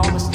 on